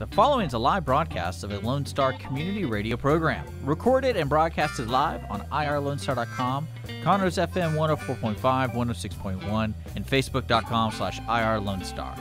The following is a live broadcast of a Lone Star community radio program, recorded and broadcasted live on irlonestar.com, Conroe's FM 104.5, 106.1, and Facebook.com slash irlonestar.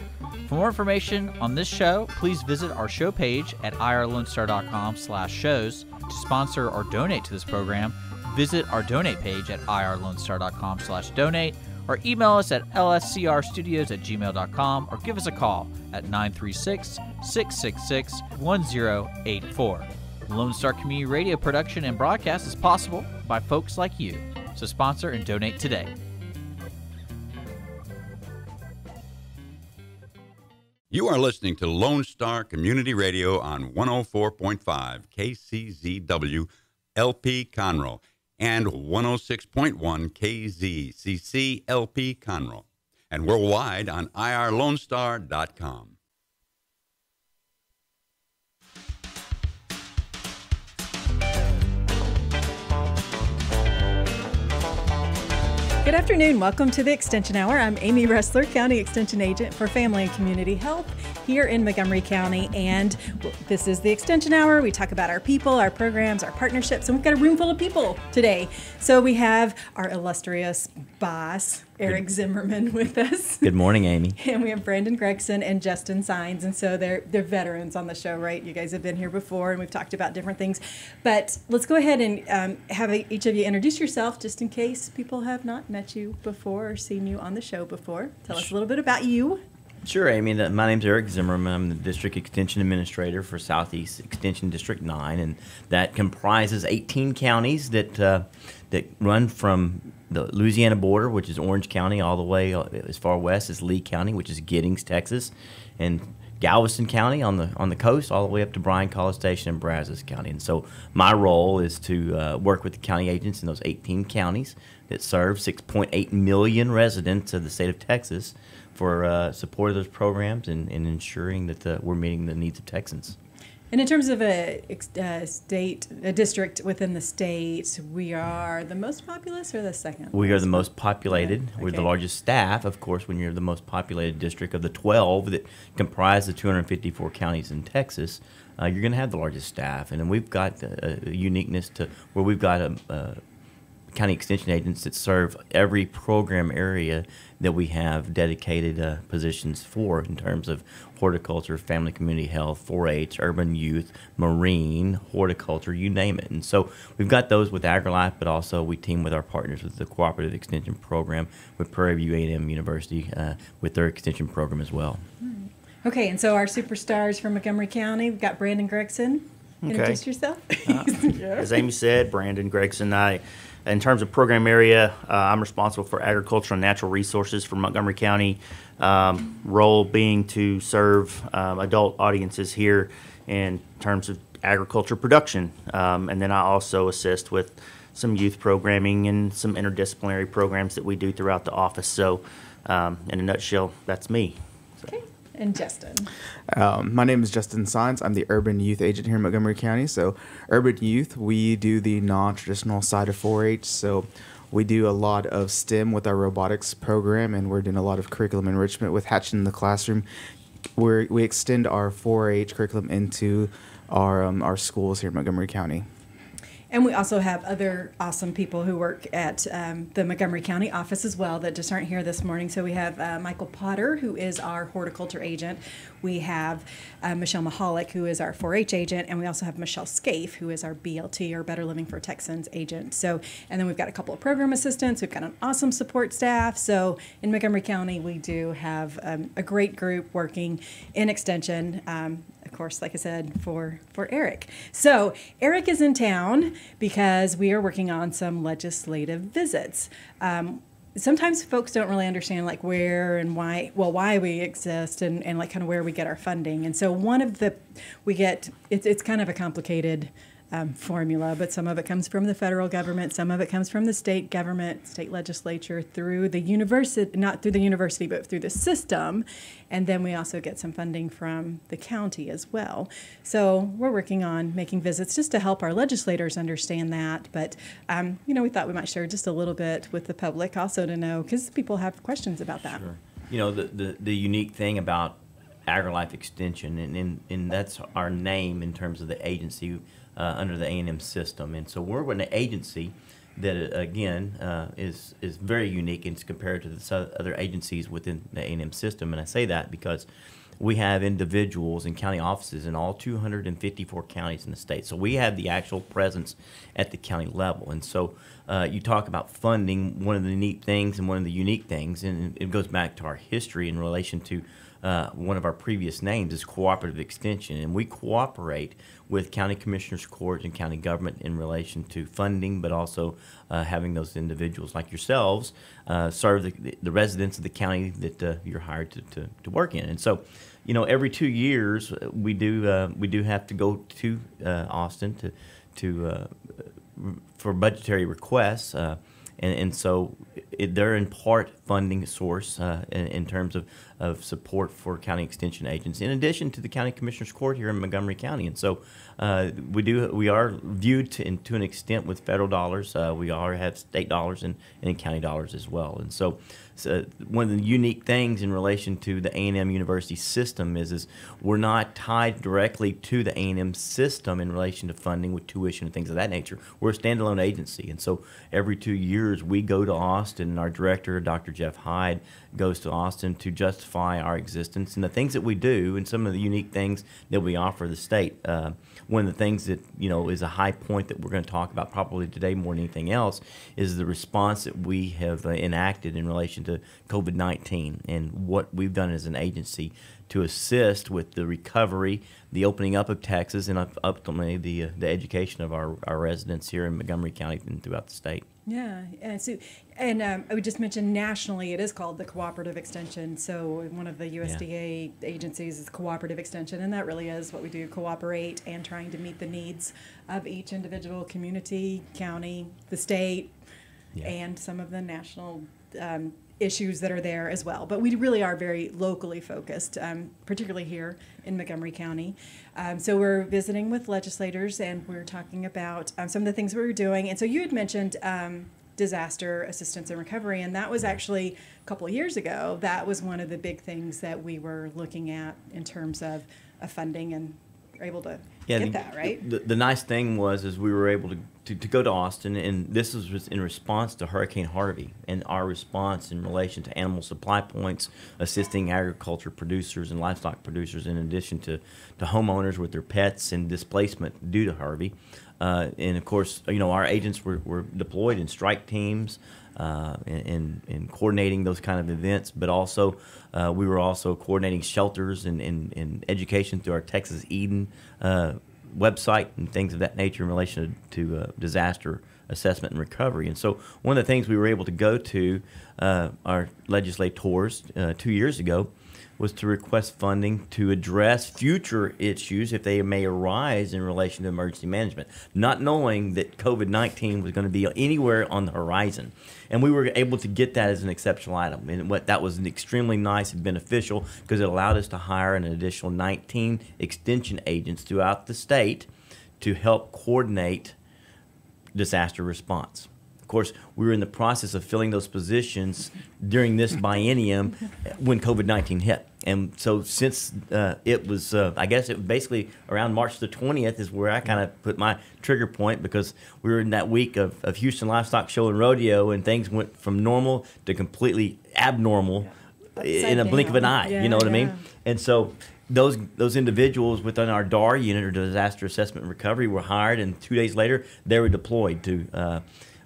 For more information on this show, please visit our show page at irlonestar.com slash shows. To sponsor or donate to this program, visit our donate page at irlonestar.com slash donate or email us at lscrstudios at gmail.com or give us a call at 936 666 1084. Lone Star Community Radio production and broadcast is possible by folks like you. So sponsor and donate today. You are listening to Lone Star Community Radio on 104.5 KCZW LP Conroe and 106.1 KZCC LP Conroe and worldwide on irlonestar.com. Good afternoon. Welcome to the Extension Hour. I'm Amy Ressler, County Extension Agent for Family and Community Health here in Montgomery County. And this is the Extension Hour. We talk about our people, our programs, our partnerships, and we've got a room full of people today. So we have our illustrious boss, Eric Good. Zimmerman, with us. Good morning, Amy. And we have Brandon Gregson and Justin Signs. And so they're, they're veterans on the show, right? You guys have been here before and we've talked about different things. But let's go ahead and um, have each of you introduce yourself just in case people have not met you before or seen you on the show before. Tell us a little bit about you. Sure, Amy. My name's Eric Zimmerman. I'm the District Extension Administrator for Southeast Extension District 9, and that comprises 18 counties that uh, that run from the Louisiana border, which is Orange County, all the way uh, as far west as Lee County, which is Giddings, Texas, and Galveston County on the on the coast, all the way up to Bryan College Station and Brazos County. And so my role is to uh, work with the county agents in those 18 counties that serve 6.8 million residents of the state of Texas for uh, support of those programs and, and ensuring that uh, we're meeting the needs of Texans. And in terms of a, a, state, a district within the state, we are the most populous or the second? We are the most populated. Okay. We're the largest staff, of course, when you're the most populated district of the 12 that comprise the 254 counties in Texas. Uh, you're going to have the largest staff. And then we've got a, a uniqueness to where we've got a, a county extension agents that serve every program area that we have dedicated uh, positions for in terms of horticulture, family community health, 4-H, urban youth, marine, horticulture, you name it. And so we've got those with AgriLife, but also we team with our partners with the Cooperative Extension Program with Prairie View A&M University uh, with their extension program as well. Okay, and so our superstars from Montgomery County, we've got Brandon Gregson. Okay. Introduce yourself. uh, as Amy said, Brandon Gregson. I in terms of program area, uh, I'm responsible for agriculture and natural resources for Montgomery County. Um, role being to serve um, adult audiences here in terms of agriculture production, um, and then I also assist with some youth programming and some interdisciplinary programs that we do throughout the office. So, um, in a nutshell, that's me. So. Okay and Justin. Um, my name is Justin Signs. I'm the urban youth agent here in Montgomery County. So, urban youth, we do the non traditional side of 4 H. So, we do a lot of STEM with our robotics program, and we're doing a lot of curriculum enrichment with Hatching in the Classroom. we we extend our 4 H curriculum into our, um, our schools here in Montgomery County. And we also have other awesome people who work at um, the Montgomery County office as well that just aren't here this morning. So we have uh, Michael Potter, who is our horticulture agent. We have uh, Michelle Mahalik, who is our 4 H agent. And we also have Michelle Scaife, who is our BLT or Better Living for Texans agent. So, and then we've got a couple of program assistants. We've got an awesome support staff. So in Montgomery County, we do have um, a great group working in extension. Um, of course, like I said, for for Eric. So Eric is in town because we are working on some legislative visits. Um, sometimes folks don't really understand like where and why well why we exist and, and like kind of where we get our funding. And so one of the we get it's, it's kind of a complicated um, formula, but some of it comes from the federal government, some of it comes from the state government, state legislature, through the university, not through the university, but through the system. And then we also get some funding from the county as well. So we're working on making visits just to help our legislators understand that. But, um, you know, we thought we might share just a little bit with the public also to know, because people have questions about that. Sure. You know, the, the, the unique thing about AgriLife Extension, and, and, and that's our name in terms of the agency uh, under the A&M system. And so we're an agency that, uh, again, uh, is, is very unique as compared to the other agencies within the A&M system. And I say that because we have individuals in county offices in all 254 counties in the state. So we have the actual presence at the county level. And so uh, you talk about funding, one of the neat things and one of the unique things, and it goes back to our history in relation to uh, one of our previous names is cooperative extension, and we cooperate with county commissioners courts and county government in relation to funding, but also uh, having those individuals like yourselves uh, serve the, the residents of the county that uh, you're hired to, to, to work in. And so, you know, every two years uh, we do uh, we do have to go to Austin to to for budgetary requests. And, and so it, they're in part funding source uh, in, in, terms of, of support for county extension agents, in addition to the county commissioners court here in Montgomery County. And so uh, we do we are viewed to, in, to an extent with federal dollars. Uh, we are have state dollars and, and county dollars as well. And so so one of the unique things in relation to the A&M University system is, is we're not tied directly to the A&M system in relation to funding with tuition and things of that nature. We're a standalone agency, and so every two years we go to Austin, and our director, Dr. Jeff Hyde, goes to Austin to justify our existence and the things that we do and some of the unique things that we offer the state. Uh, one of the things that you know is a high point that we're going to talk about probably today more than anything else is the response that we have uh, enacted in relation to COVID nineteen and what we've done as an agency to assist with the recovery, the opening up of Texas, and ultimately the uh, the education of our, our residents here in Montgomery County and throughout the state. Yeah, and so, and um, I would just mention nationally, it is called the Cooperative Extension. So one of the USDA yeah. agencies is Cooperative Extension, and that really is what we do: cooperate and trying to meet the needs of each individual community, county, the state, yeah. and some of the national. Um, issues that are there as well. But we really are very locally focused, um, particularly here in Montgomery County. Um, so we're visiting with legislators and we're talking about um, some of the things we were doing. And so you had mentioned um, disaster assistance and recovery, and that was actually a couple of years ago. That was one of the big things that we were looking at in terms of, of funding and able to yeah, get the, that right. The, the, nice thing was is we were able to, to, to, go to Austin, and this was in response to Hurricane Harvey and our response in relation to animal supply points, assisting agriculture producers and livestock producers, in addition to, to homeowners with their pets and displacement due to Harvey. Uh, and of course, you know our agents were, were deployed in strike teams uh, in, in coordinating those kind of events, but also uh, we were also coordinating shelters and, and, and education through our Texas Eden uh, website and things of that nature in relation to, uh, disaster assessment and recovery. And so, one of the things we were able to go to uh, our legislators uh, two years ago was to request funding to address future issues if they may arise in relation to emergency management, not knowing that COVID 19 was going to be anywhere on the horizon. And we were able to get that as an exceptional item. And what that was extremely nice and beneficial because it allowed us to hire an additional 19 extension agents throughout the state to help coordinate disaster response course, we were in the process of filling those positions during this biennium when COVID 19 hit. And so, since uh, it was, uh, I guess it basically around March the 20th is where I kind of put my trigger point because we were in that week of, of Houston Livestock Show and Rodeo, and things went from normal to completely abnormal yeah. in a blink of an eye. Yeah, you know what yeah. I mean? And so, those those individuals within our DAR unit or disaster assessment and recovery were hired, and two days later they were deployed to uh,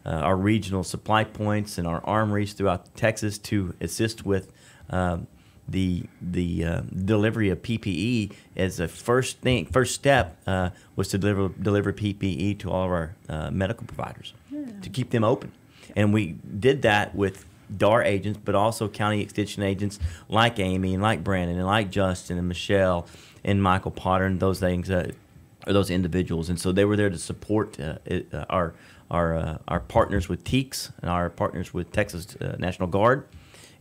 uh, our regional supply points and our armories throughout Texas to assist with um, the the uh, delivery of PPE as a first thing first step uh, was to deliver deliver PPE to all of our uh, medical providers yeah. to keep them open, and we did that with DAR agents, but also county extension agents like Amy and like Brandon and like Justin and Michelle and Michael Potter and those things, uh, or those individuals, and so they were there to support uh, it, uh, our our uh, our partners with TEEX and our partners with Texas uh, National Guard,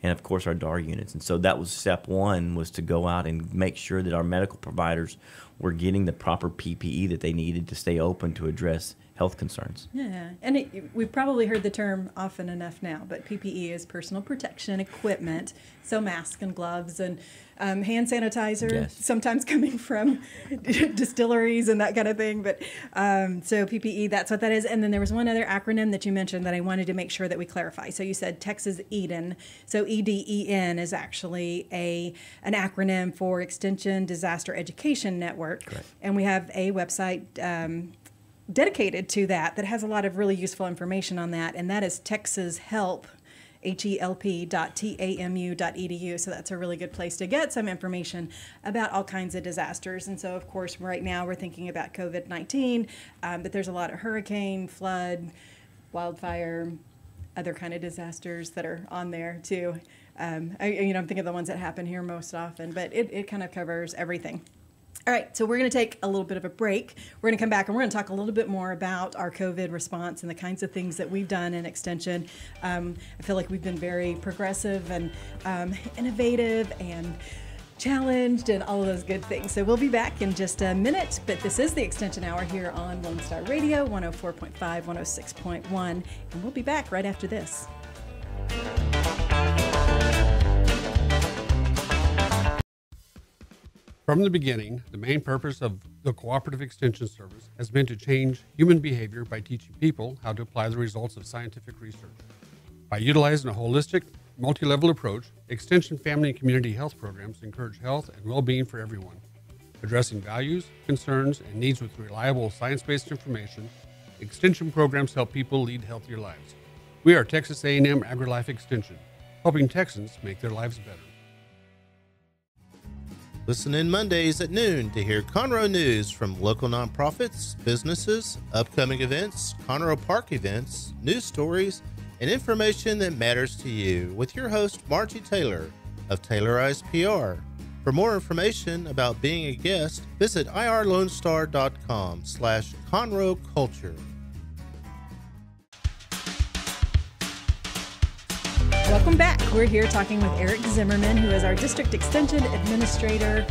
and of course our DAR units. And so that was step one was to go out and make sure that our medical providers were getting the proper PPE that they needed to stay open to address health concerns. Yeah, and it, we've probably heard the term often enough now, but PPE is personal protection equipment. So masks and gloves and um, hand sanitizer, Yes. sometimes coming from distilleries and that kind of thing. But um, so PPE, that's what that is. And then there was one other acronym that you mentioned that I wanted to make sure that we clarify. So you said Texas Eden. So EDEN is actually a an acronym for Extension Disaster Education Network, Correct. and we have a website. Um, dedicated to that that has a lot of really useful information on that, and that is Texas Help. H-E-L-P dot T-A-M-U dot edu. So that's a really good place to get some information about all kinds of disasters. And so, of course, right now we're thinking about COVID-19, um, but there's a lot of hurricane, flood, wildfire, other kind of disasters that are on there too. Um, I, you know, I'm thinking of the ones that happen here most often, but it, it kind of covers everything. All right, so we're going to take a little bit of a break. We're going to come back and we're going to talk a little bit more about our COVID response and the kinds of things that we've done in Extension. Um, I feel like we've been very progressive and um, innovative and challenged and all of those good things. So we'll be back in just a minute, but this is the Extension Hour here on Lone Star Radio 104.5, 106.1, and we'll be back right after this. From the beginning, the main purpose of the Cooperative Extension Service has been to change human behavior by teaching people how to apply the results of scientific research. By utilizing a holistic, multi level approach, Extension family and community health programs encourage health and well being for everyone. Addressing values, concerns, and needs with reliable science based information, Extension programs help people lead healthier lives. We are Texas A&M AgriLife Extension, helping Texans make their lives better. Listen in Mondays at noon to hear Conroe news from local nonprofits, businesses, upcoming events, Conroe Park events, news stories, and information that matters to you with your host, Margie Taylor of Taylorized PR. For more information about being a guest, visit irlonestar.com slash Conroe Culture. Welcome back. We're here talking with Eric Zimmerman, who is our district extension administrator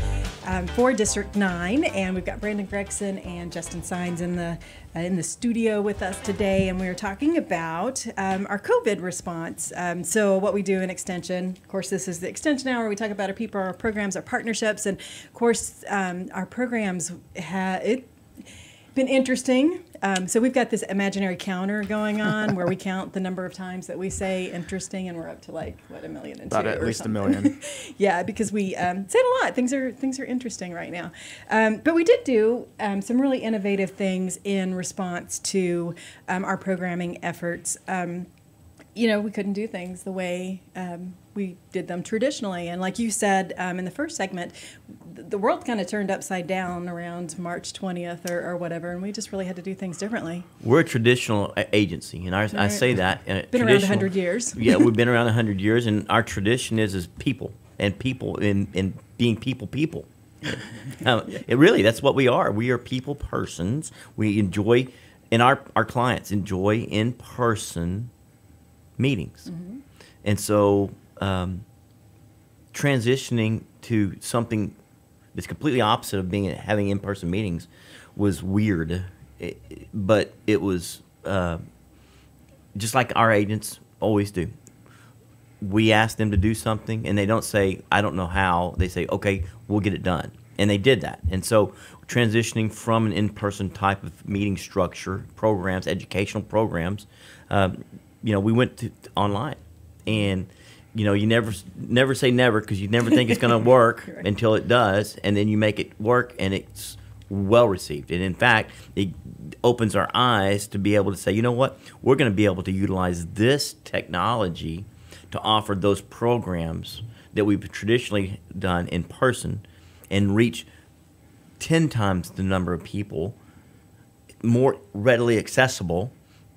um, for District 9. And we've got Brandon Gregson and Justin Sines in the uh, in the studio with us today. And we are talking about um, our COVID response. Um, so, what we do in Extension, of course, this is the Extension Hour. We talk about our people, our programs, our partnerships. And of course, um, our programs, ha- it been interesting. Um, so we've got this imaginary counter going on where we count the number of times that we say interesting, and we're up to like what a million and About two at least a million. yeah, because we um, say it a lot. Things are things are interesting right now. Um, but we did do um, some really innovative things in response to um, our programming efforts. You know, we couldn't do things the way um, we did them traditionally. And like you said um, in the first segment, the world kind of turned upside down around March 20th or, or whatever, and we just really had to do things differently. We're a traditional agency, and I, I Right. say that. Uh, Been around traditional- 100 years. yeah, we've been around hundred years, and our tradition is is people and people in in being people people. Um, it really that's what we are. We are people persons. We enjoy, and our our clients enjoy in person meetings, Mm-hmm. and so um, transitioning to something that's completely opposite of being having in person meetings was weird, It- but it was. Uh, just like our agents always do. We ask them to do something, and they don't say, "I don't know how." They say, "Okay, we'll get it done," and they did that. And so, transitioning from an in-person type of meeting structure, programs, educational programs, um, you know, we went to, online, and you know, you never never say never because you never think it's going to work Right. until it does, and then you make it work, and it's well received. And in fact, it opens our eyes to be able to say, you know what, we're going to be able to utilize this technology to offer those programs that we've traditionally done in person and reach 10 times the number of people more readily accessible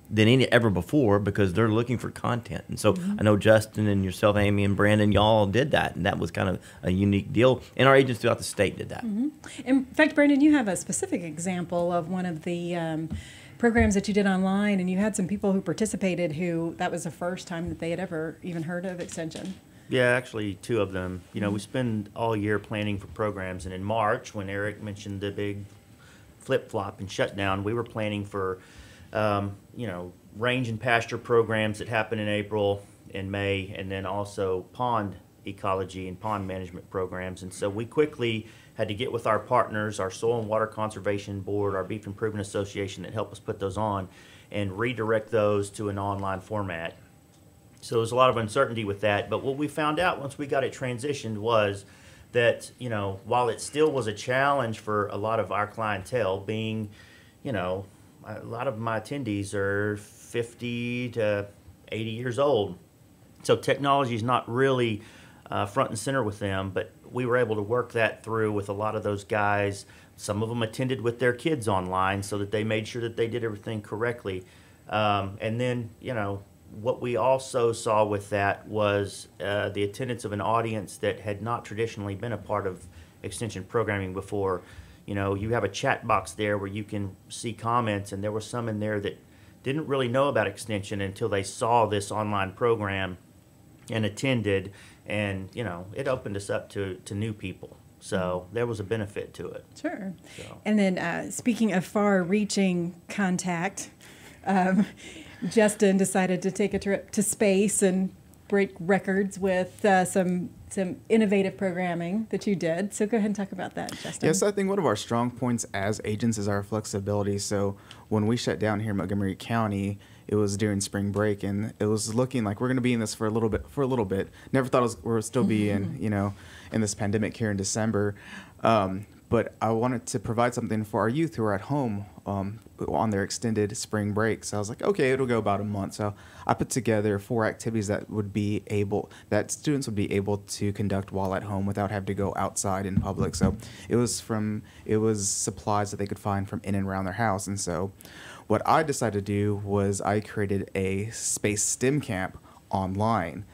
than any ever before because they're looking for content. And so I know Justin and yourself, Amy and Brandon, y'all did that, and that was kind of a unique deal. And our agents throughout the state did that. In fact, Brandon, you have a specific example of one of the um, programs that you did online, and you had some people who participated who that was the first time that they had ever even heard of Extension. Yeah, actually, two of them. You know, we spend all year planning for programs, and in March, when Eric mentioned the big flip flop and shutdown, we were planning for um, you know, range and pasture programs that happen in April and May, and then also pond ecology and pond management programs. And so we quickly had to get with our partners, our Soil and Water Conservation Board, our Beef Improvement Association that helped us put those on, and redirect those to an online format. So there's a lot of uncertainty with that. But what we found out once we got it transitioned was that, you know, while it still was a challenge for a lot of our clientele, being, you know, a lot of my attendees are 50 to 80 years old. So technology is not really uh, front and center with them, but we were able to work that through with a lot of those guys. Some of them attended with their kids online so that they made sure that they did everything correctly. Um, and then, you know, what we also saw with that was uh, the attendance of an audience that had not traditionally been a part of extension programming before. You know, you have a chat box there where you can see comments, and there were some in there that didn't really know about extension until they saw this online program and attended, and you know, it opened us up to, to new people. So there was a benefit to it. Sure. So. And then, uh, speaking of far-reaching contact, um, Justin decided to take a trip to space and break records with uh, some some innovative programming that you did. So go ahead and talk about that, Justin. Yes, I think one of our strong points as agents is our flexibility. So when we shut down here in Montgomery County, it was during spring break, and it was looking like we're going to be in this for a little bit. For a little bit, never thought we would still be in you know in this pandemic here in December. Um, but I wanted to provide something for our youth who are at home um, on their extended spring break. So I was like, okay, it'll go about a month. So I put together four activities that would be able that students would be able to conduct while at home without having to go outside in public. So it was from it was supplies that they could find from in and around their house. And so what I decided to do was I created a space STEM camp online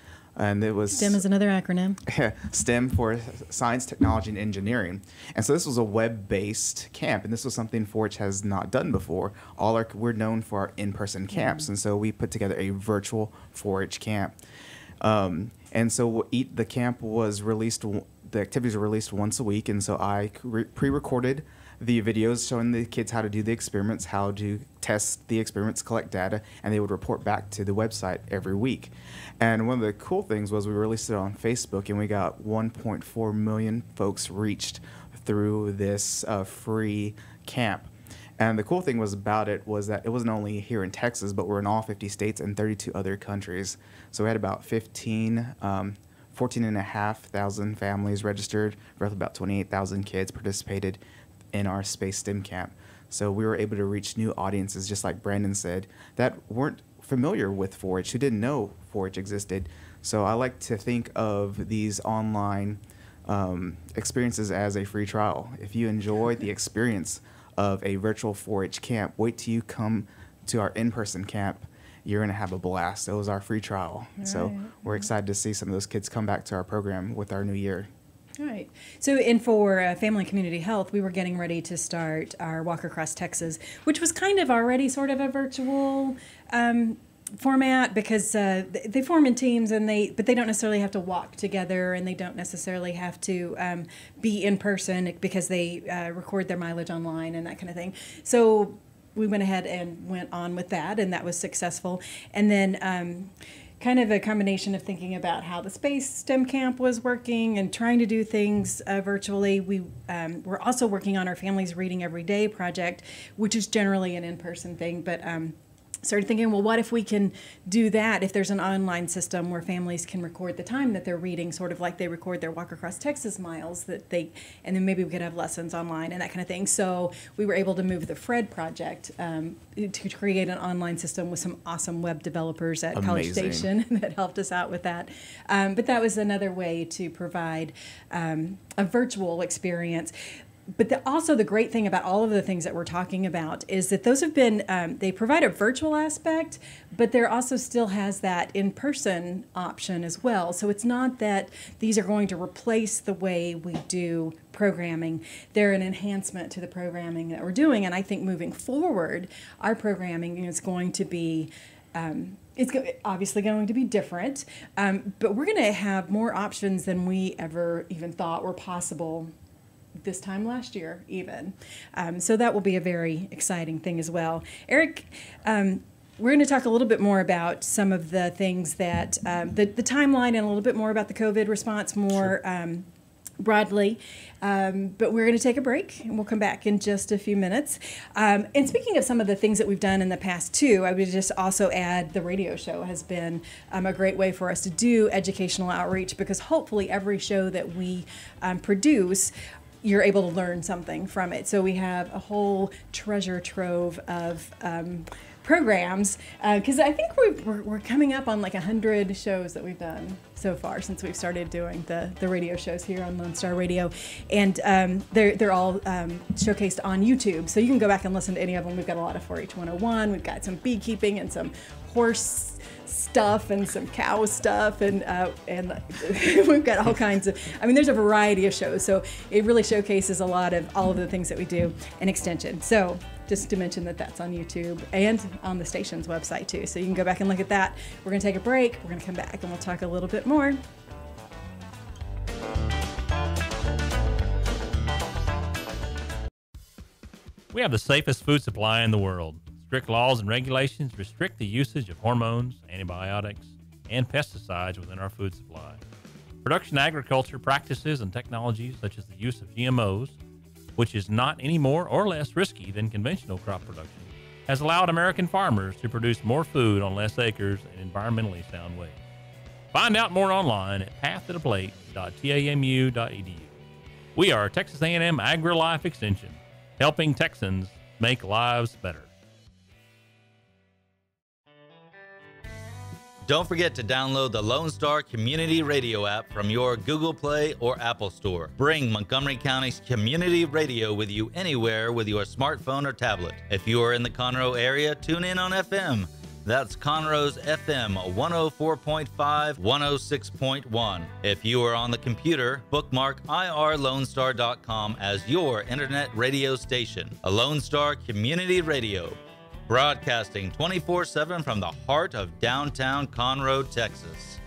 and it was STEM is another acronym. STEM for Science, Technology, and Engineering. And so this was a web-based camp, and this was something 4-H has not done before. All our we're known for our in-person camps, and so we put together a virtual 4-H camp. Um, and so eat, the camp was released. The activities were released once a week, and so I pre-recorded the videos showing the kids how to do the experiments, how to test the experiments, collect data, and they would report back to the website every week. And one of the cool things was we released it on Facebook, and we got 1.4 million folks reached through this uh, free camp. And the cool thing was about it was that it wasn't only here in Texas, but we're in all 50 states and 32 other countries. So we had about 15, um, 14 and a half thousand families registered, roughly about 28,000 kids participated in our space STEM camp. So we were able to reach new audiences, just like Brandon said, that weren't familiar with 4-H, who didn't know 4-H existed. So I like to think of these online um, experiences as a free trial. If you enjoy the experience of a virtual 4-H camp, wait till you come to our in-person camp. You're gonna have a blast. It was our free trial, so we're excited to see some of those kids come back to our program with our new year. Right. So, and for uh, Family and Community Health, we were getting ready to start our Walk Across Texas, which was kind of already sort of a virtual um, format because uh, they form in teams and they, but they don't necessarily have to walk together and they don't necessarily have to um, be in person because they uh, record their mileage online and that kind of thing. So, we went ahead and went on with that, and that was successful. And then, um, kind of a combination of thinking about how the space STEM camp was working and trying to do things uh, virtually. We um, we're also working on our Families Reading Every Day project, which is generally an in-person thing, but. Um, started thinking, well, what if we can do that if there's an online system where families can record the time that they're reading, sort of like they record their walk across Texas miles that they, and then maybe we could have lessons online and that kind of thing. So we were able to move the Fred project um, to create an online system with some awesome web developers at College Station that helped us out with that. Um, but that was another way to provide um, a virtual experience. But the, also the great thing about all of the things that we're talking about is that those have been um, they provide a virtual aspect, but there also still has that in-person option as well. So it's not that these are going to replace the way we do programming. They're an enhancement to the programming that we're doing, and I think moving forward, our programming is going to be um, it's obviously going to be different, um, but we're going to have more options than we ever even thought were possible this time last year, even. Um, so that will be a very exciting thing as well. Eric, um, we're going to talk a little bit more about some of the things that um, the, the timeline and a little bit more about the COVID response more um, broadly. Um, but we're going to take a break and we'll come back in just a few minutes. Um, and speaking of some of the things that we've done in the past too, I would just also add the radio show has been um, a great way for us to do educational outreach because hopefully every show that we um, produce you're able to learn something from it. So we have a whole treasure trove of um, programs because uh, I think we're, we're, coming up on like 100 shows that we've done so far since we've started doing the, the radio shows here on Lone Star Radio. And um, they're, they're all um, showcased on YouTube. So you can go back and listen to any of them. We've got a lot of 4 H 101, we've got some beekeeping and some horse stuff and some cow stuff and uh, and we've got all kinds of I mean there's a variety of shows so it really showcases a lot of all of the things that we do in extension so just to mention that that's on YouTube and on the station's website too. So you can go back and look at that. We're to take a break. We're to come back and we'll talk a little bit more. We have the safest food supply in the world. Strict laws and regulations restrict the usage of hormones, antibiotics, and pesticides within our food supply. Production agriculture practices and technologies such as the use of GMOs which is not any more or less risky than conventional crop production, has allowed American farmers to produce more food on less acres in environmentally sound ways. Find out more online at pathtotheplate.tamu.edu. We are Texas A&M AgriLife Extension, helping Texans make lives better. Don't forget to download the Lone Star Community Radio app from your Google Play or Apple Store. Bring Montgomery County's community radio with you anywhere with your smartphone or tablet. If you are in the Conroe area, tune in on FM. That's Conroe's FM 104.5, 106.1. If you are on the computer, bookmark irlonestar.com as your internet radio station. A Lone Star Community Radio broadcasting 24 7 from the heart of downtown Conroe, Texas.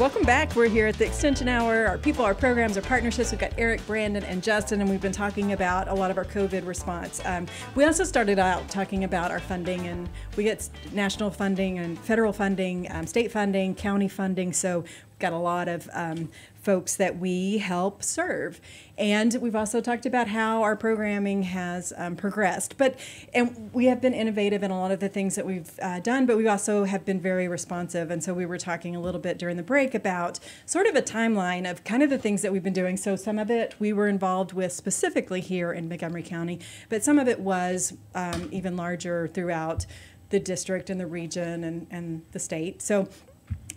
Welcome back. We're here at the Extension Hour. Our people, our programs, our partnerships. We've got Eric, Brandon, and Justin, and we've been talking about a lot of our COVID response. Um, we also started out talking about our funding, and we get national funding and federal funding, um, state funding, county funding. So we've got a lot of um, folks that we help serve. And we've also talked about how our programming has um, progressed. But and we have been innovative in a lot of the things that we've uh, done, but we also have been very responsive. And so we were talking a little bit during the break about sort of a timeline of kind of the things that we've been doing. So some of it we were involved with specifically here in Montgomery County, but some of it was um, even larger throughout the district and the region and, and the state. So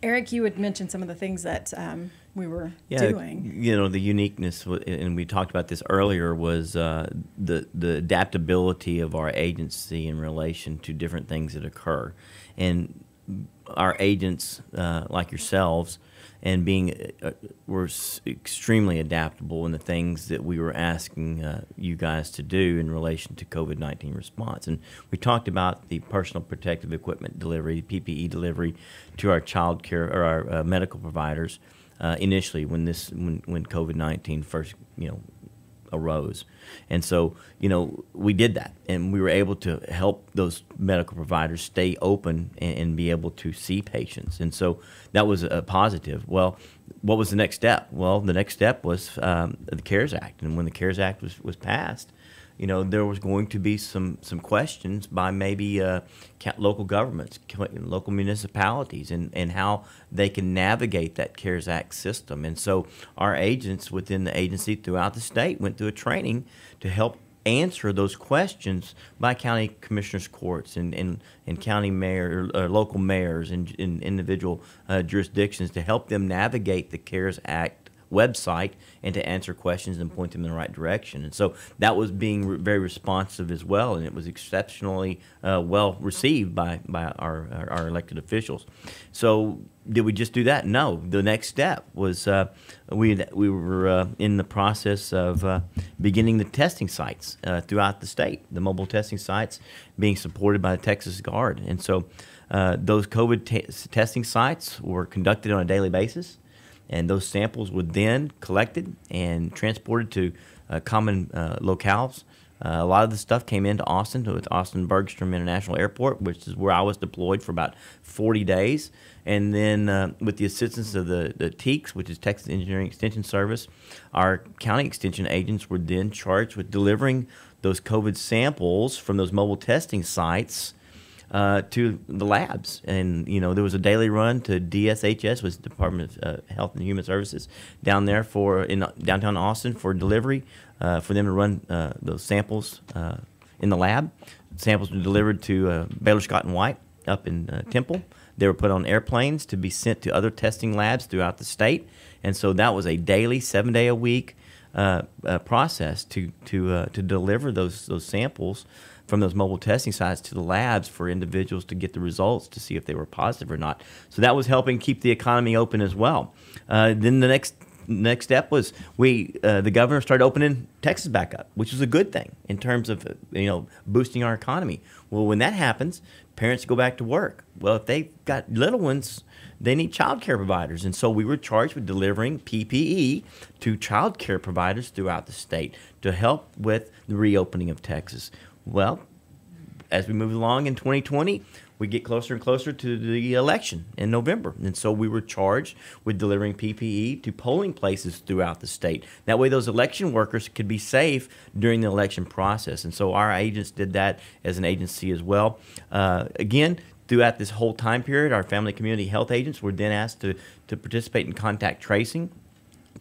Eric, you had mentioned some of the things that um, we were yeah, doing. You know, the uniqueness, and we talked about this earlier, was uh, the the adaptability of our agency in relation to different things that occur, and our agents, uh, like yourselves, and being uh, were extremely adaptable in the things that we were asking uh, you guys to do in relation to COVID nineteen response. And we talked about the personal protective equipment delivery, PPE delivery, to our child care or our uh, medical providers uh, initially when this when when COVID nineteen first you know arose. And so, you know, we did that and we were able to help those medical providers stay open and, and be able to see patients. And so that was a positive. Well, what was the next step? Well, the next step was um, the CARES Act. And when the CARES Act was, was passed, you know, there was going to be some some questions by maybe uh, local governments, local municipalities, and, and how they can navigate that CARES Act system. And so our agents within the agency throughout the state went through a training to help answer those questions by county commissioners courts and, and, and county mayor or local mayors and, and individual uh, jurisdictions to help them navigate the CARES Act website and to answer questions and point them in the right direction. And so that was being re- very responsive as well, and it was exceptionally uh, well received by, by our, our, our, elected officials. So did we just do that? No. The next step was uh, we, we were uh, in the process of uh, beginning the testing sites uh, throughout the state, the mobile testing sites being supported by the Texas Guard. And so Uh, those COVID t- testing sites were conducted on a daily basis, and those samples were then collected and transported to uh, common uh, locales. Uh, a lot of the stuff came into Austin with Austin Bergstrom International Airport, which is where I was deployed for about 40 days. And then, uh, with the assistance of the, the TEEX, which is Texas Engineering Extension Service, our county extension agents were then charged with delivering those COVID samples from those mobile testing sites uh, to the labs. And, you know, there was a daily run to DSHS, was Department of uh, Health and Human Services, down there for in downtown Austin for delivery, uh, for them to run uh, those samples uh, in the lab. Samples were delivered to uh, Baylor Scott and White up in Temple. They were put on airplanes to be sent to other testing labs throughout the state. And so that was a daily, seven day a week process to, to, to deliver those, those samples from those mobile testing sites to the labs for individuals to get the results to see if they were positive or not. So that was helping keep the economy open as well. Uh, then the next next step was we uh, the governor started opening Texas back up, which was a good thing in terms of you know boosting our economy. Well, when that happens, parents go back to work. Well, if they've got little ones, they need child care providers. And so we were charged with delivering PPE to child care providers throughout the state to help with the reopening of Texas. Well, as we move along in 2020, we get closer and closer to the election in November. And so we were charged with delivering PPE to polling places throughout the state. That way, those election workers could be safe during the election process. And so our agents did that as an agency as well. Uh, again, throughout this whole time period, our family community health agents were then asked to, to participate in contact tracing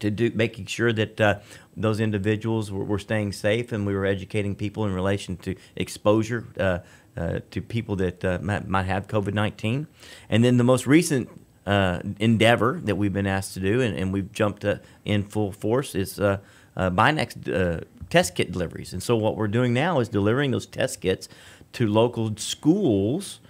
to do making sure that uh, those individuals were, were, staying safe and we were educating people in relation to exposure uh, uh, to people that uh, might, might, have COVID 19. And then the most recent uh, endeavor that we've been asked to do and, and we've jumped uh, in full force is uh, Binax test kit deliveries. And so what we're doing now is delivering those test kits to local schools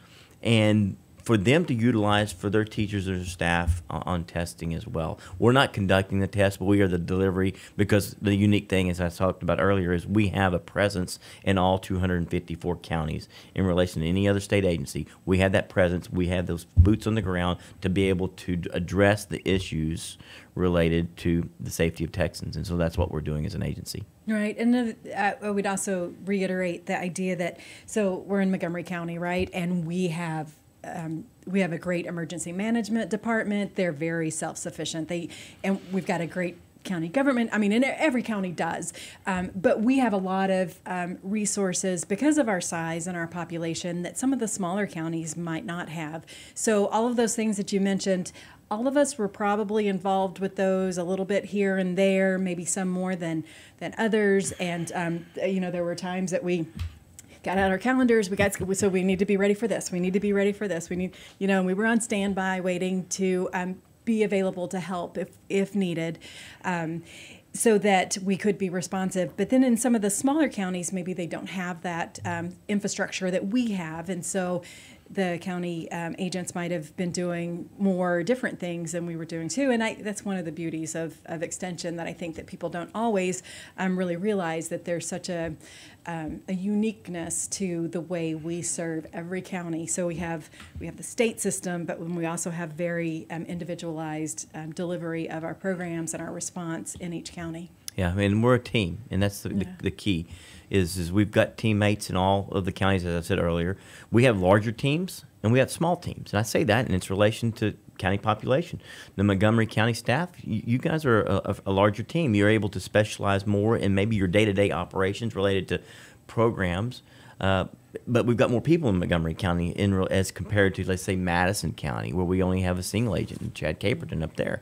and for them to utilize for their teachers or staff on, on, testing as well. We're not conducting the test, but we are the delivery because the unique thing, as I talked about earlier, is we have a presence in all 254 counties in relation to any other state agency. We have that presence. We have those boots on the ground to be able to address the issues related to the safety of Texans, and so that's what we're doing as an agency. Right, and uh, I would also reiterate the idea that so we're in Montgomery County, right, and we have um, we have a great emergency management department. They're very self sufficient. They and we've got a great county government. I mean, and every county does, um, but we have a lot of um, resources because of our size and our population that some of the smaller counties might not have. So all of those things that you mentioned. All of us were probably involved with those a little bit here and there, maybe some more than than others. And um, you know, there were times that we got out our calendars. We got so we need to be ready for this. We need to be ready for this. We need, you know, and we were on standby, waiting to um, be available to help if if needed. Um, so that we could be responsive. But then in some of the smaller counties, maybe they don't have that um, infrastructure that we have. And so the county um, agents might have been doing more different things than we were doing too. And I, that's one of the beauties of, of extension that I think that people don't always um, really realize that there's such a, um, a uniqueness to the way we serve every county. So we have we have the state system, but when we also have very um, individualized um, delivery of our programs and our response in each county. Yeah, I mean we're a team, and that's the, yeah. the, the key is, is we've got teammates in all of the counties, as I said earlier. We have larger teams and we have small teams. And I say that in its relation to county population. The Montgomery County staff, you, you guys are a, a, larger team. You're able to specialize more in maybe your day to day operations related to programs. Uh, but we've got more people in Montgomery County in as compared to, let's say, Madison County, where we only have a single agent, Chad Caperton, up there.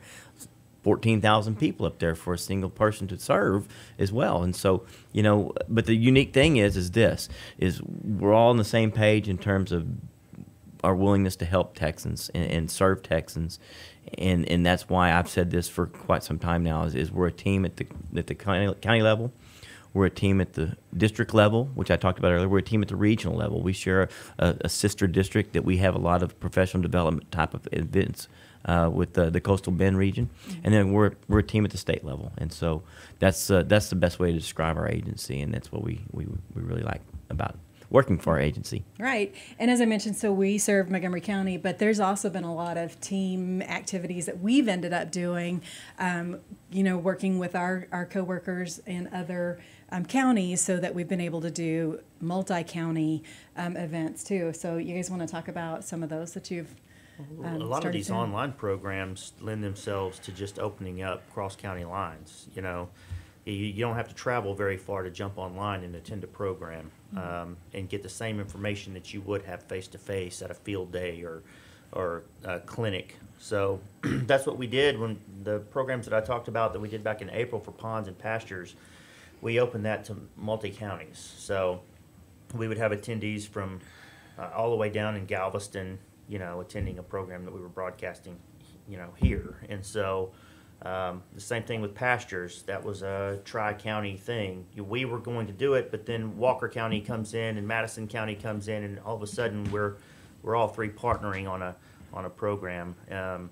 14,000 people up there for a single person to serve as well. And so, you know, but the unique thing is, is this, is we're all on the same page in terms of our willingness to help Texans and, and serve Texans. And, and that's why I've said this for quite some time now is, is we're a team at the, at the county, county level. We're a team at the district level, which I talked about earlier. We're a team at the regional level. We share a, a sister district that we have a lot of professional development type of events uh, with the, the, coastal Bend region, mm-hmm. and then we're we're a team at the state level, and so that's uh, that's the best way to describe our agency, and that's what we, we we really like about working for our agency. Right. And as I mentioned, so we serve Montgomery County, but there's also been a lot of team activities that we've ended up doing, um, you know, working with our, our coworkers in other um, counties so that we've been able to do multi county um, events too. So, you guys want to talk about some of those that you've um, a lot of these doing? online programs lend themselves to just opening up cross county lines. You know, you, you don't have to travel very far to jump online and attend a program um, and get the same information that you would have face to face at a field day or or a clinic. So that's what we did when the programs that I talked about that we did back in April for ponds and pastures. We opened that to multi counties. So we would have attendees from uh, all the way down in Galveston, you know, attending a program that we were broadcasting, you know, here. And so um, the same thing with pastures. That was a tri county thing. We were going to do it, but then Walker County comes in and Madison County comes in, and all of a sudden we're we're all three partnering on a on a program. Um,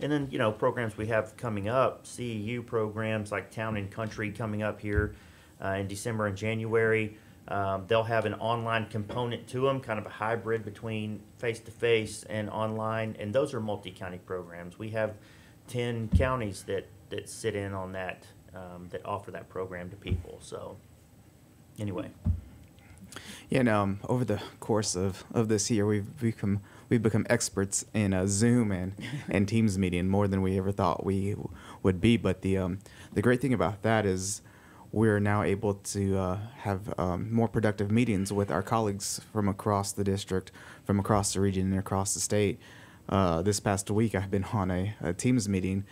and then, you know, programs we have coming up, CEU programs like Town and Country coming up here uh, in December and January. Um, they'll have an online component to them, kind of a hybrid between face to face and online. And those are multi county programs. We have 10 counties that, that sit in on that, um, that offer that program to people. So, anyway. Yeah, and um, over the course of, of this year, we've become we've become experts in uh, Zoom and, and Teams meeting more than we ever thought we w- would be. But the um, the great thing about that is we're now able to uh, have um, more productive meetings with our colleagues from across the district, from across the region, and across the state. Uh, this past week, I've been on a, a Teams meeting,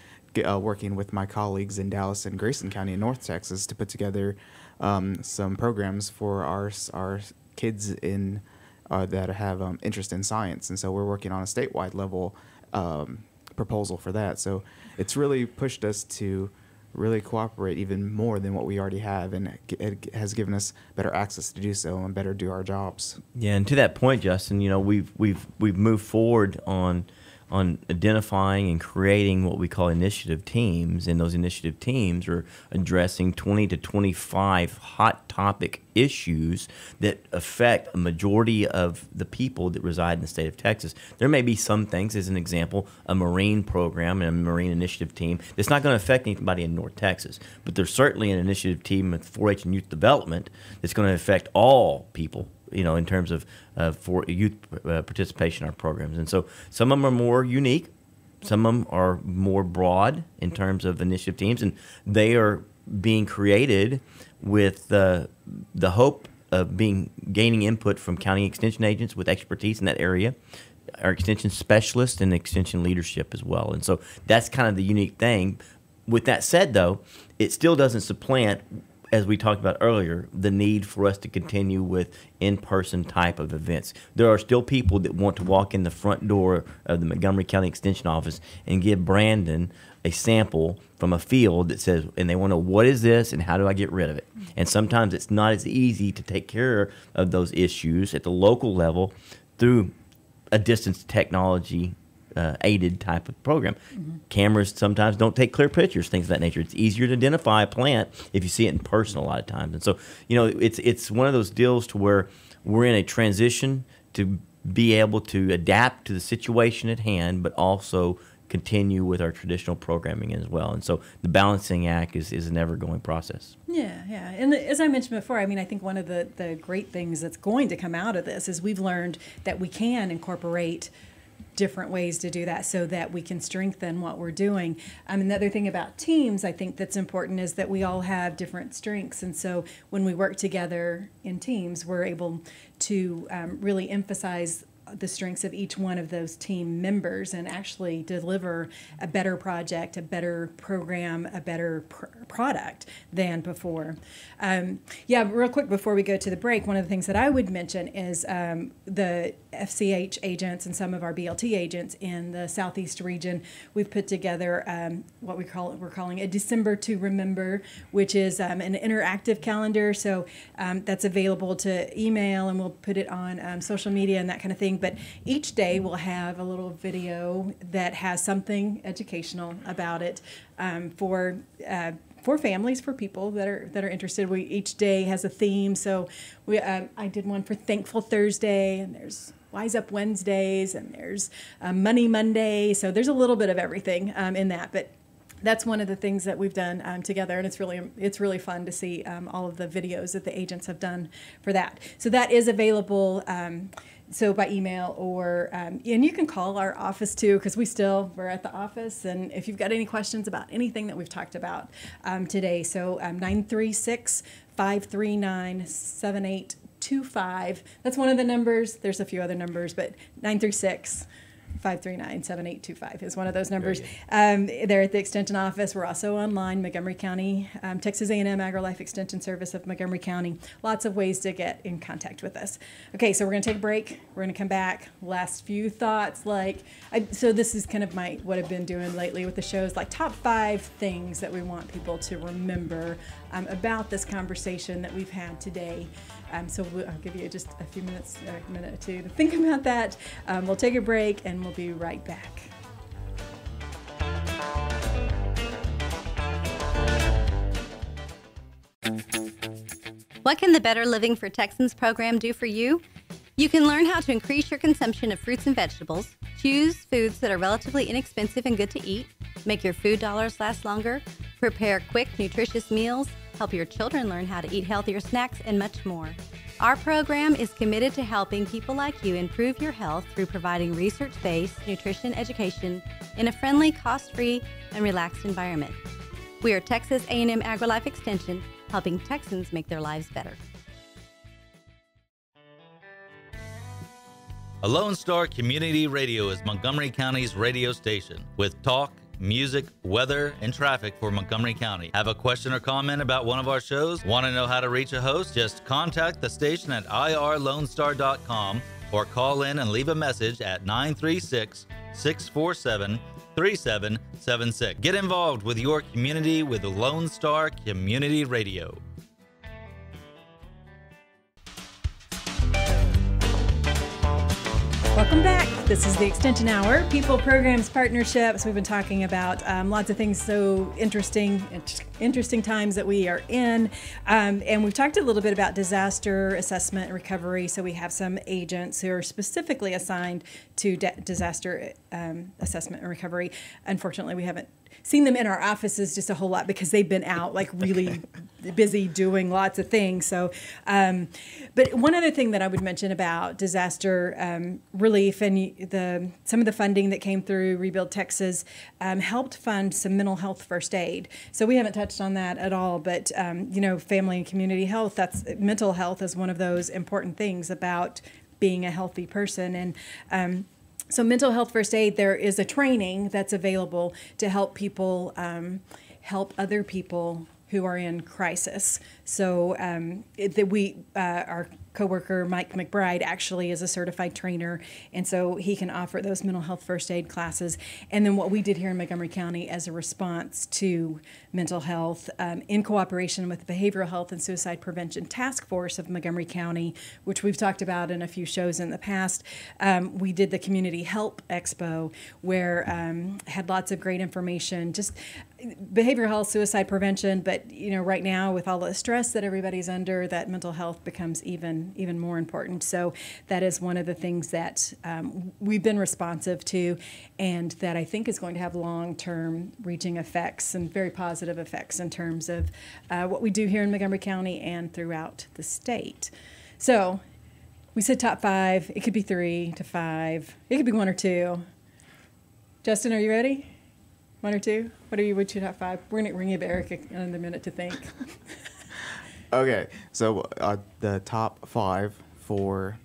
uh, working with my colleagues in Dallas and Grayson County in North Texas to put together um, some programs for our our kids in uh, that have um, interest in science, and so we're working on a statewide level um, proposal for that. So it's really pushed us to really cooperate even more than what we already have, and it, has given us better access to do so and better do our jobs. Yeah, and to that point, Justin, you know, we've we've we've moved forward on on identifying and creating what we call initiative teams, and those initiative teams are addressing 20 to 25 hot topic issues that affect a majority of the people that reside in the state of Texas. There may be some things, as an example, a marine program and a marine initiative team that's not going to affect anybody in North Texas, but there's certainly an initiative team with 4-H and youth development that's going to affect all people you know, in terms of uh, for youth uh, participation in our programs. And so some of them are more unique, some of them are more broad in terms of initiative teams, and they are being created with uh, the hope of being gaining input from county extension agents with expertise in that area. Our extension specialists and extension leadership as well. And so that's kind of the unique thing. With that said, though, it still doesn't supplant as we talked about earlier, the need for us to continue with in-person type of events. There are still people that want to walk in the front door of the Montgomery County Extension Office and give Brandon a sample from a field that says, and they want to know what is this and how do I get rid of it. And sometimes it's not as easy to take care of those issues at the local level through a distance technology uh, aided type of program. Cameras sometimes don't take clear pictures, things of that nature. It's easier to identify a plant if you see it in person a lot of times. And so, you know, it's it's one of those deals to where we're in a transition to be able to adapt to the situation at hand, but also continue with our traditional programming as well. And so the balancing act is, is an ever going process. Yeah, yeah. And as I mentioned before, I mean, I think one of the, the great things that's going to come out of this is we've learned that we can incorporate different ways to do that so that we can strengthen what we're doing. Um, another thing about teams, I think that's important is that we all have different strengths. And so when we work together in teams, we're able to um, really emphasize the strengths of each one of those team members and actually deliver a better project, a better program, a better pr- product than before. Um, yeah, real quick before we go to the break, one of the things that I would mention is um, the FCH agents and some of our BLT agents in the southeast region. We've put together um, what we call we're calling a December to Remember, which is um, an interactive calendar. So um, that's available to email, and we'll put it on um, social media and that kind of thing. But each day we'll have a little video that has something educational about it um, for uh, for families, for people that are that are interested. We each day has a theme. So we um, I did one for Thankful Thursday, and there's Wise Up Wednesdays, and there's um, Money Monday. So there's a little bit of everything um, in that, but that's one of the things that we've done um, together, and it's really it's really fun to see um, all of the videos that the agents have done for that. So that is available. Um, so by email or um, and you can call our office too because we still we're at the office. And if you've got any questions about anything that we've talked about um, today so 936 539 7825 that's one of the numbers. There's a few other numbers but 936 539-7825 is one of those numbers. Um, they're at the Extension office. We're also online, Montgomery County, um, Texas A&M AgriLife Extension Service of Montgomery County. Lots of ways to get in contact with us. Okay, so we're going to take a break. We're going to come back. Last few thoughts, like, I, so this is kind of my, what I've been doing lately with the shows, like top five things that we want people to remember um, about this conversation that we've had today. Um, so we'll, I'll give you just a few minutes, a minute or two to think about that. Um, we'll take a break and we'll be right back. What can the Better Living for Texans program do for you? You can learn how to increase your consumption of fruits and vegetables, choose foods that are relatively inexpensive and good to eat, make your food dollars last longer, prepare quick, nutritious meals, help your children learn how to eat healthier snacks, and much more. Our program is committed to helping people like you improve your health through providing research-based nutrition education in a friendly, cost-free, and relaxed environment. We are Texas A&M AgriLife Extension, helping Texans make their lives better. A Lone Star Community Radio is Montgomery County's radio station with talk, music, weather, and traffic for Montgomery County. Have a question or comment about one of our shows? Want to know how to reach a host? Just contact the station at irlonestar.com or call in and leave a message at 936 647 3776. Get involved with your community with Lone Star Community Radio. Welcome back. This is the Extension Hour, People, Programs, Partnerships. We've been talking about um, lots of things so interesting, interesting times that we are in. Um, and we've talked a little bit about disaster assessment and recovery. So we have some agents who are specifically assigned to disaster um, assessment and recovery. Unfortunately, we haven't seen them in our offices just a whole lot because they've been out like really busy doing lots of things. So, um, but one other thing that I would mention about disaster um, relief and the some of the funding that came through Rebuild Texas um, helped fund some mental health first aid. So we haven't touched on that at all, but um, you know, family and community health. That's mental health is one of those important things about being a healthy person and um, so, mental health first aid, there is a training that's available to help people um, help other people who are in crisis. So, um, that we uh, our coworker Mike McBride actually is a certified trainer, and so he can offer those mental health first aid classes. And then what we did here in Montgomery County as a response to mental health, um, in cooperation with the Behavioral Health and Suicide Prevention Task Force of Montgomery County, which we've talked about in a few shows in the past, um, we did the Community Help Expo, where um, had lots of great information, just behavioral health, suicide prevention. But you know, right now with all the stress that everybody's under, that mental health becomes even even more important. So that is one of the things that um, we've been responsive to, and that I think is going to have long term reaching effects and very positive effects in terms of uh, what we do here in Montgomery County and throughout the state. So we said top five. It could be three to five. It could be one or two. Justin, are you ready? One or two? What are you? What's your top five? We're gonna, ring you Eric in a minute to think. Okay, so uh, the top five for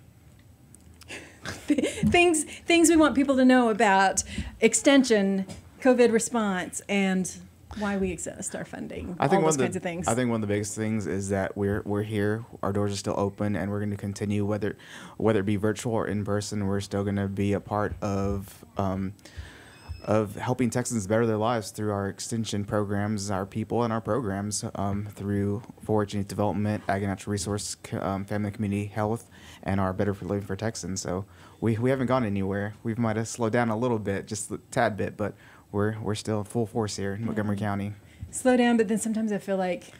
things things we want people to know about extension, COVID response, and why we exist, our funding, I think all those the, kinds of things. I think one of the biggest things is that we're we're here, our doors are still open, and we're going to continue whether whether it be virtual or in person. We're still going to be a part of. Um, of helping Texans better their lives through our extension programs, our people, and our programs um, through 4-H and development, ag and natural resource, um, family community health, and our Better for Living for Texans. So we, we haven't gone anywhere. We might have slowed down a little bit, just a tad bit, but we're we're still full force here in Montgomery County. slow down, but then sometimes I feel like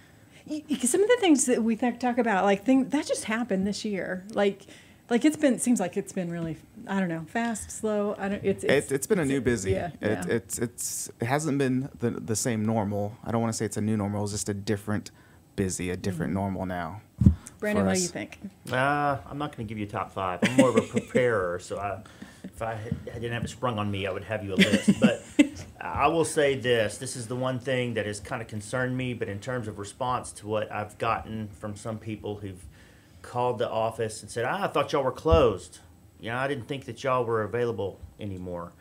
some of the things that we talk about, like thing that just happened this year, like. Like it's been seems like it's been really I don't know fast slow I don't it's It's, it's been a new busy. yeah, it, yeah. It's it's it hasn't been the the same normal. I don't want to say it's a new normal. It's just a different busy, a different Mm-hmm. normal now. Brandon what do you think Uh, I'm not going to give you a top five. I'm more of a preparer, so I, if I, had, I didn't have it sprung on me, I would have you a list. But I will say this: this is the one thing that has kind of concerned me. But in terms of response to what I've gotten from some people who've called the office and said, ah, "I thought y'all were closed. You know, I didn't think that y'all were available anymore."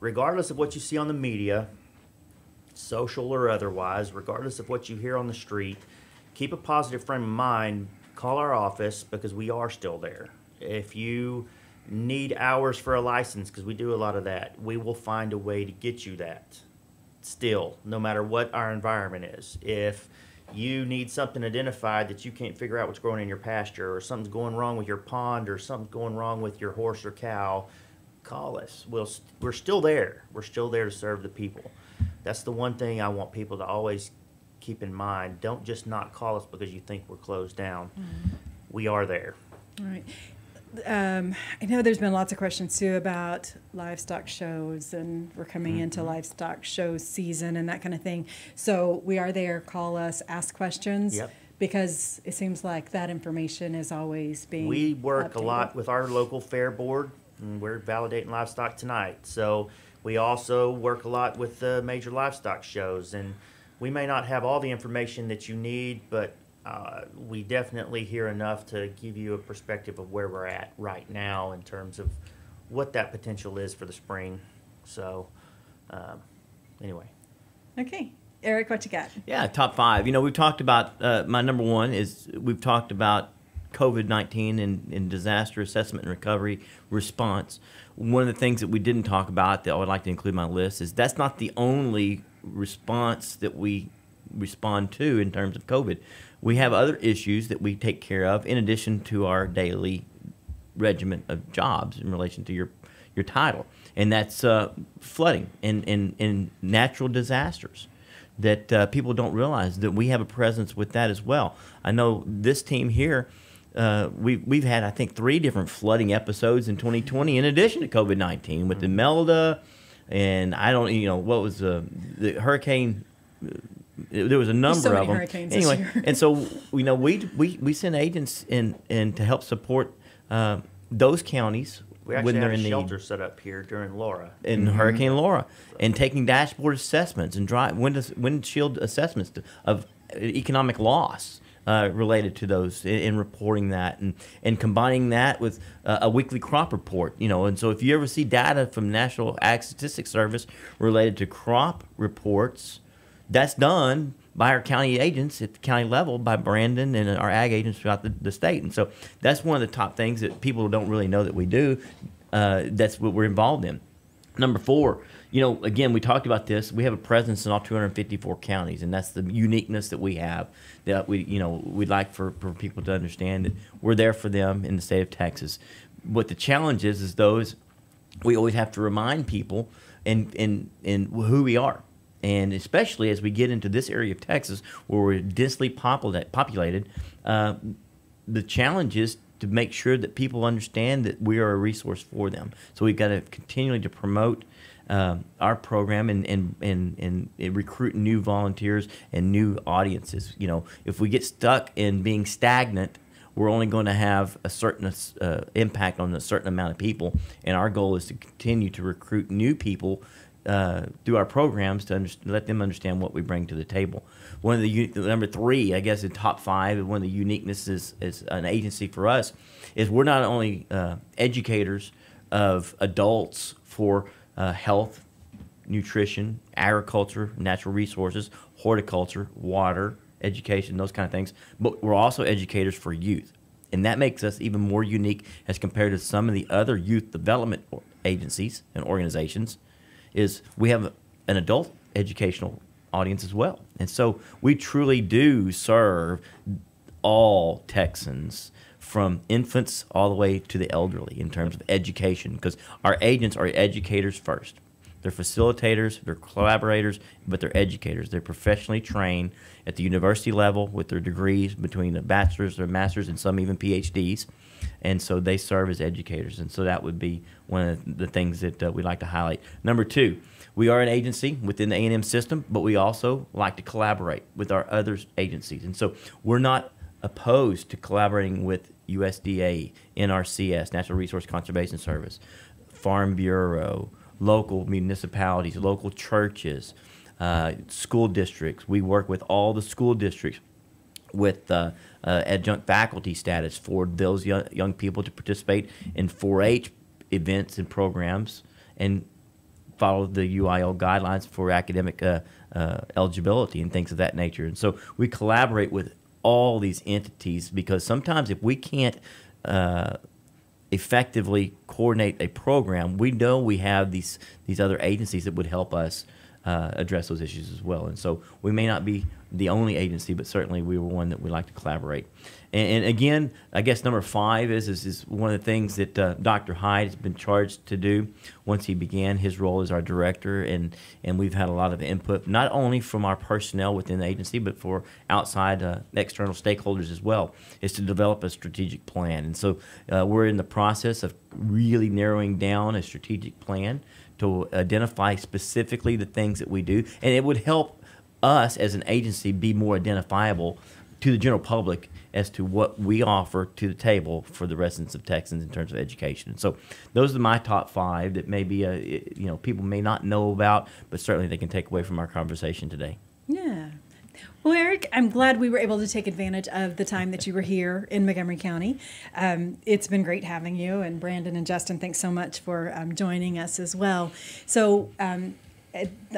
Regardless of what you see on the media, social or otherwise, regardless of what you hear on the street, keep a positive frame of mind. Call our office because we are still there. If you need hours for a license, because we do a lot of that, we will find a way to get you that still, no matter what our environment is. If you need something identified that you can't figure out what's growing in your pasture, or something's going wrong with your pond, or something's going wrong with your horse or cow, call us. We'll, we're still there. We're still there to serve the people. That's the one thing I want people to always keep in mind. Don't just not call us because you think we're closed down. Mm-hmm. We are there. All right. Um, I know there's been lots of questions too about livestock shows, and we're coming into livestock show season and that kind of thing. So we are there. Call us, ask questions. Yep. Because it seems like that information is always being. We work a lot with our local fair board, and we're validating livestock tonight. So we also work a lot with the major livestock shows, and we may not have all the information that you need, but uh, we definitely hear enough to give you a perspective of where we're at right now in terms of what that potential is for the spring. So, um, anyway. Okay, Eric, what you got? Yeah, top five. You know, we've talked about uh, my number one is we've talked about COVID nineteen and, and disaster assessment and recovery response. One of the things that we didn't talk about that I would like to include in my list is that's not the only response that we respond to in terms of COVID. We have other issues that we take care of in addition to our daily regiment of jobs in relation to your your title, and that's uh, flooding and, and, and natural disasters that uh, people don't realize that we have a presence with that as well. I know this team here. Uh, we've we've had I think three different flooding episodes in 2020 in addition to COVID 19 with the Imelda, and I don't you know what was uh, the hurricane. There was a number so many of them. hurricanes this anyway, year. and so you know we we we send agents in in to help support uh, those counties We when they're have a in need shelter set up here during Laura. in Hurricane Laura and taking dashboard assessments and dry, wind, windshield assessments to, of economic loss uh, related to those and, and reporting that and, and combining that with uh, a weekly crop report. You know, and so if you ever see data from National Ag Statistics Service related to crop reports, that's done by our county agents at the county level, by Brandon and our ag agents throughout the, the state. And so that's one of the top things that people don't really know that we do. Uh, that's what we're involved in. Number four, you know, again, we talked about this. We have a presence in all 254 counties, and that's the uniqueness that we have. That we, you know, we'd like for, for people to understand that we're there for them in the state of Texas. What the challenge is, is those we always have to remind people and and and who we are. And especially as we get into this area of Texas where we're densely populate, populated, uh, the challenge is to make sure that people understand that we are a resource for them. So we've got to continually to promote um, our program and, and, and, and recruit new volunteers and new audiences. You know, if we get stuck in being stagnant, we're only going to have a certain uh, impact on a certain amount of people. And our goal is to continue to recruit new people uh, through our programs to under- let them understand what we bring to the table. One of the u- number three, I guess, in top five, one of the uniquenesses as an agency for us is we're not only uh, educators of adults for uh, health, nutrition, agriculture, natural resources, horticulture, water, education, those kind of things, but we're also educators for youth. And that makes us even more unique as compared to some of the other youth development agencies and organizations is we have an adult educational audience as well. And so we truly do serve all Texans from infants all the way to the elderly in terms of education because our agents are educators first. They're facilitators, they're collaborators, but they're educators. They're professionally trained at the university level with their degrees between a bachelor's or masters and some even PhDs. And so they serve as educators. And so that would be one of the things that uh, we like to highlight. Number two, we are an agency within the A&M system, but we also like to collaborate with our other agencies. And so we're not opposed to collaborating with USDA, NRCS, Natural Resource Conservation Service, Farm Bureau, local municipalities, local churches, uh, school districts. We work with all the school districts with uh, uh, adjunct faculty status for those young, young people to participate in 4-H events and programs and follow the UIL guidelines for academic uh, uh, eligibility and things of that nature. And so we collaborate with all these entities because sometimes if we can't uh, effectively coordinate a program, we know we have these these other agencies that would help us uh, address those issues as well. And so we may not be the only agency, but certainly we were one that we like to collaborate. And, and again, I guess number five is, is, is one of the things that uh, Dr. Hyde has been charged to do once he began his role as our director. And, and we've had a lot of input, not only from our personnel within the agency, but for outside uh, external stakeholders as well, is to develop a strategic plan. And so uh, we're in the process of really narrowing down a strategic plan to identify specifically the things that we do. And it would help us as an agency be more identifiable to the general public as to what we offer to the table for the residents of Texans in terms of education. So those are my top five that maybe uh, you know people may not know about, but certainly they can take away from our conversation today. Yeah. Well, Eric, I'm glad we were able to take advantage of the time that you were here in Montgomery County. Um, it's been great having you, and Brandon and Justin, thanks so much for um, joining us as well. So, um,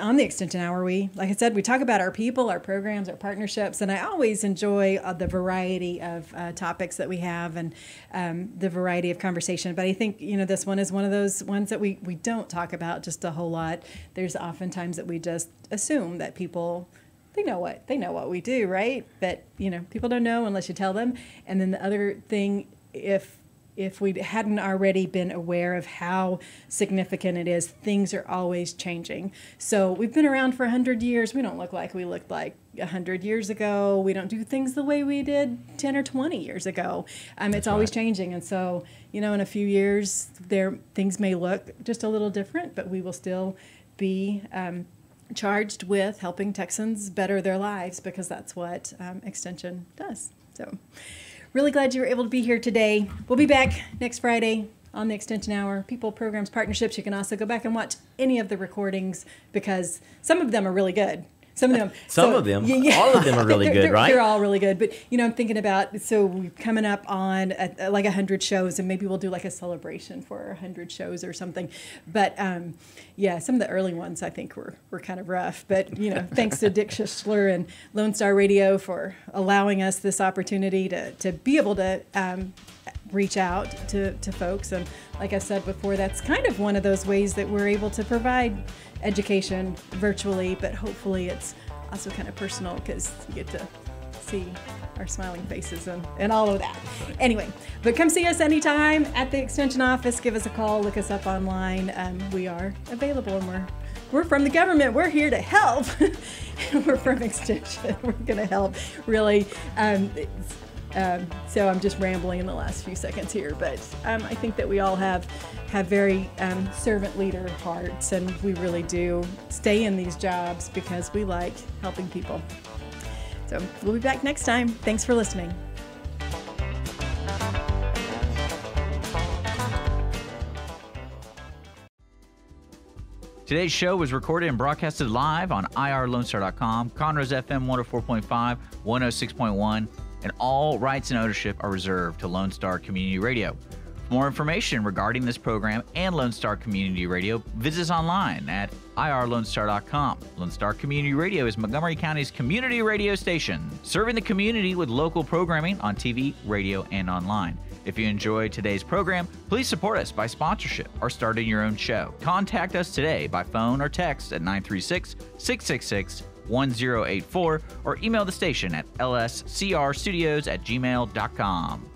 on the extension hour we like i said we talk about our people our programs our partnerships and i always enjoy uh, the variety of uh, topics that we have and um, the variety of conversation but i think you know this one is one of those ones that we, we don't talk about just a whole lot there's oftentimes that we just assume that people they know what they know what we do right but you know people don't know unless you tell them and then the other thing if if we hadn't already been aware of how significant it is, things are always changing. So we've been around for 100 years. We don't look like we looked like 100 years ago. We don't do things the way we did 10 or 20 years ago. Um, it's always changing. And so, you know, in a few years, there things may look just a little different, but we will still be um, charged with helping Texans better their lives because that's what um, Extension does. So, Really glad you were able to be here today. We'll be back next Friday on the Extension Hour, People, Programs, Partnerships. You can also go back and watch any of the recordings because some of them are really good. Some of them. Some so, of them. Yeah, yeah. All of them are really they're, good, they're, right? They're all really good. But, you know, I'm thinking about, so we're coming up on a, a, like 100 shows, and maybe we'll do like a celebration for 100 shows or something. But, um, yeah, some of the early ones I think were, were kind of rough. But, you know, thanks to Dick Schischler and Lone Star Radio for allowing us this opportunity to, to be able to um, reach out to, to folks. And like I said before, that's kind of one of those ways that we're able to provide education virtually, but hopefully it's also kind of personal because you get to see our smiling faces and, and all of that. Anyway, but come see us anytime at the extension office. Give us a call. Look us up online. Um, we are available and we're we're from the government. We're here to help. we're from Extension. We're going to help. Really. Um, um, so I'm just rambling in the last few seconds here, but um, I think that we all have have very um, servant leader hearts, and we really do stay in these jobs because we like helping people. So we'll be back next time. Thanks for listening. Today's show was recorded and broadcasted live on irlonestar.com, Conroe's FM 104.5, 106.1, and all rights and ownership are reserved to Lone Star Community Radio. For more information regarding this program and Lone Star Community Radio, visit us online at irlonestar.com. Lone Star Community Radio is Montgomery County's community radio station, serving the community with local programming on TV, radio, and online. If you enjoyed today's program, please support us by sponsorship or starting your own show. Contact us today by phone or text at 936 666 1084 or email the station at lscrstudios at gmail.com.